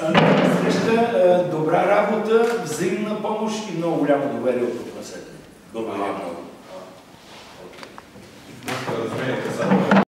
среща добра работа, взаимна помощ и много голямо доверие от тук насетне. Благодаря много.